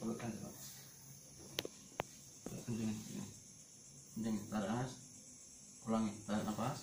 Jangan tarik nafas. Ulangi. Tarik nafas.